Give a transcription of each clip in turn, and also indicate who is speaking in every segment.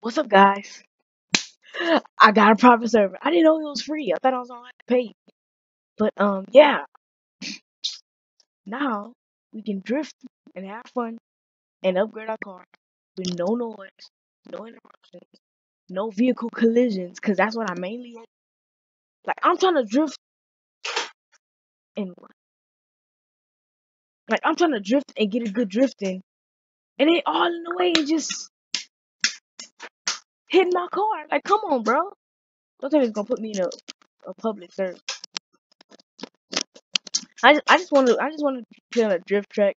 Speaker 1: What's up, guys? I got a private server. I didn't know it was free. I thought I was to pay. But um, yeah. Now we can drift and have fun and upgrade our car with no noise, no interruptions, no vehicle collisions. Cause that's what I mainly. Like I'm trying to drift and like I'm trying to drift and get a good drifting, and it all in the way and just hitting my car. Like, come on, bro. Don't tell me it's gonna put me in a, a public service. I just, I just want to, I just want to play on a drift track,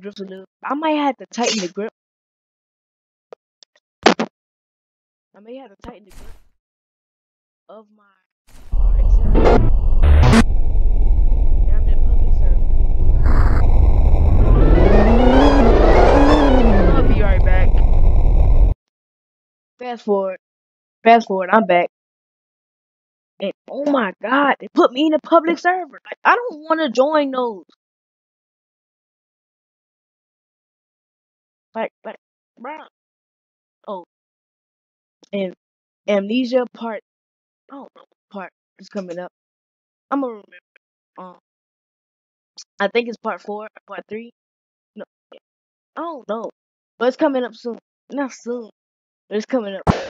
Speaker 1: drift a little. I might have to tighten the grip. I may have to tighten the grip of my RX-7. I'm in public server. I'll be right back. Fast forward, fast forward. I'm back. And oh my god, they put me in a public server. Like I don't want to join those. Like like, bruh. Oh, and Amnesia part. I don't know part is coming up. I'm gonna remember. Um, I think it's part four, part three. No, I don't know, but it's coming up soon. Not soon, but it's coming up.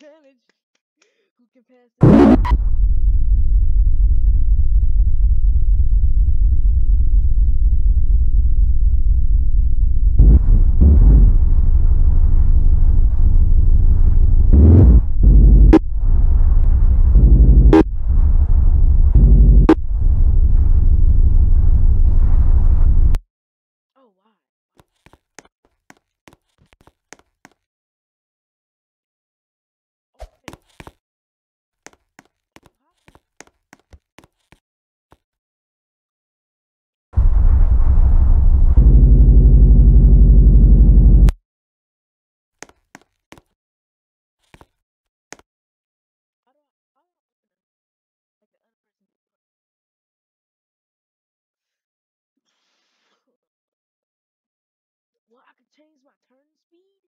Speaker 1: Challenge. Who can pass the I could change my turn speed?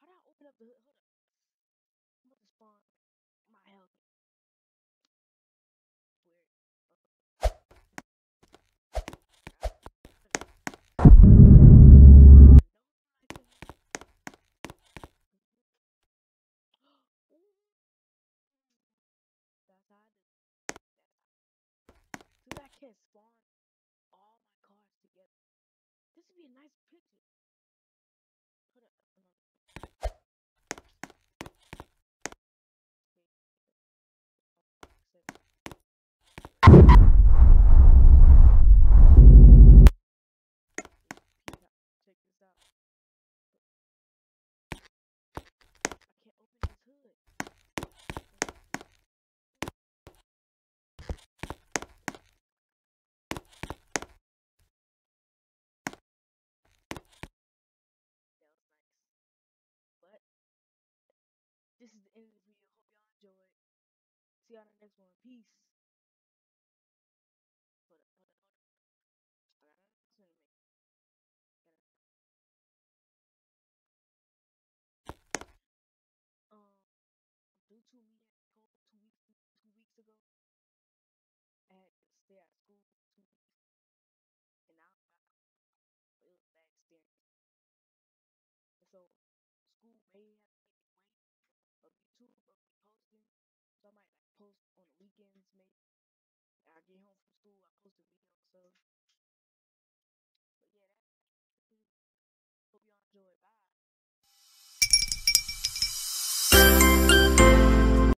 Speaker 1: How do I open up the hood? I'm about to spawn my health. Weird. That's how I do. Can't spawn all my cars together, this would be a nice picture. end of this video. Hope y'all enjoy. See y'all in the next one. Peace. Hold up, hold up, hold up. I got an announcement to make. Um, due to me two weeks two weeks ago, I had to stay at school. I get home from school, I post a video, so